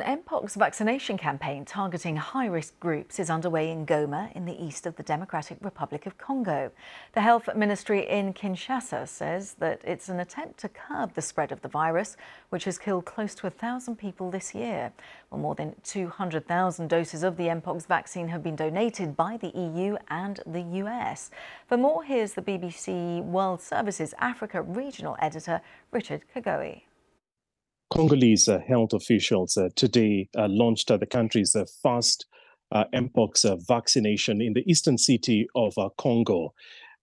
An Mpox vaccination campaign targeting high-risk groups is underway in Goma in the east of the Democratic Republic of Congo. The health ministry in Kinshasa says that it's an attempt to curb the spread of the virus, which has killed close to a thousand people this year. Well, more than 200,000 doses of the Mpox vaccine have been donated by the EU and the US. For more, here's the BBC World Services Africa regional editor, Richard Kagoe. Congolese uh, health officials uh, today uh, launched the country's first Mpox vaccination in the eastern city of Congo.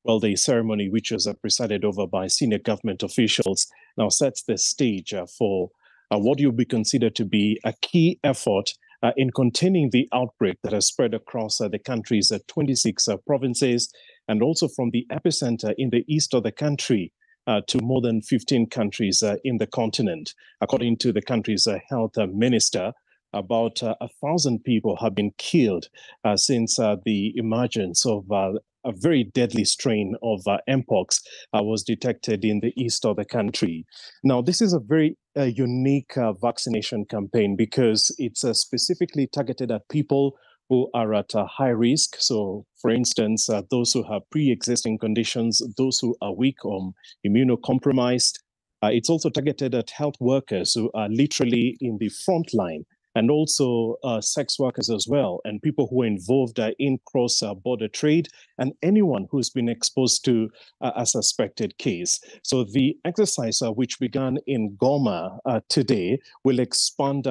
Well, the ceremony, which was presided over by senior government officials, now sets the stage for what will be considered to be a key effort uh, in containing the outbreak that has spread across uh, the country's uh, 26 provinces and also from the epicenter in the east of the country uh, to more than 15 countries uh, in the continent. According to the country's uh, health minister, about uh, a thousand people have been killed uh, since uh, the emergence of a very deadly strain of mpox was detected in the east of the country. Now, this is a very unique vaccination campaign because it's specifically targeted at people who are at a high risk. So, for instance, uh, those who have pre existing conditions, those who are weak or immunocompromised. Uh, it's also targeted at health workers who are literally in the front line and also uh, sex workers as well, and people who are involved uh, in cross uh, border trade, and anyone who's been exposed to uh, a suspected case. So, the exercise, uh, which began in Goma uh, today, will expand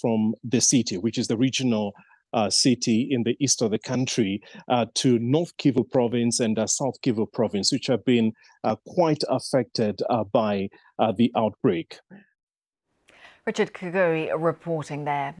from the city, which is the regional uh, city in the east of the country uh, to North Kivu province and uh, South Kivu province, which have been uh, quite affected uh, by uh, the outbreak. Richard Kagoe reporting there.